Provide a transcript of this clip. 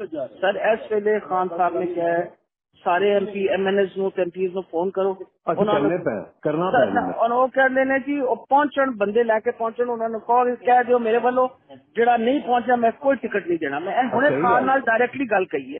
Sir ਇਸ ਵੇਲੇ ਖਾਨ ਸਾਹਿਬ ਨੇ ਕਿਹਾ ਹੈ, ਸਾਰੇ ਐਮਪੀ ਐਮਐਨਐਸ ਨੂੰ ਤੇ ਐਮਪੀਜ਼ ਨੂੰ ਫੋਨ ਕਰੋ ਅਸੀਂ ਕਰਨੇ ਪੈ ਕਰਨਾ ਸਰ, ਪੈਣਾ ਔਰ ਉਹ ਕਹਿੰਦੇ ਨੇ ਜੀ ਉਹ ਪਹੁੰਚਣ ਬੰਦੇ ਲੈ ਕੇ ਪਹੁੰਚਣ ਉਹਨਾਂ ਨੂੰ ਕਹੋ ਕਹਿ ਦਿਓ ਮੇਰੇ ਵੱਲੋਂ ਜਿਹੜਾ ਨਹੀਂ ਪਹੁੰਚਿਆ ਮੈਂ ਕੋਈ ਟਿਕਟ ਨਹੀਂ ਦੇਣਾ ਮੈਂ ਇਹ ਹੁਣੇ ਸਹੀ ਖਾਨ ਗੱਲ। ਨਾਲ ਡਾਇਰੈਕਟਲੀ ਗੱਲ ਕਹੀ ਹੈ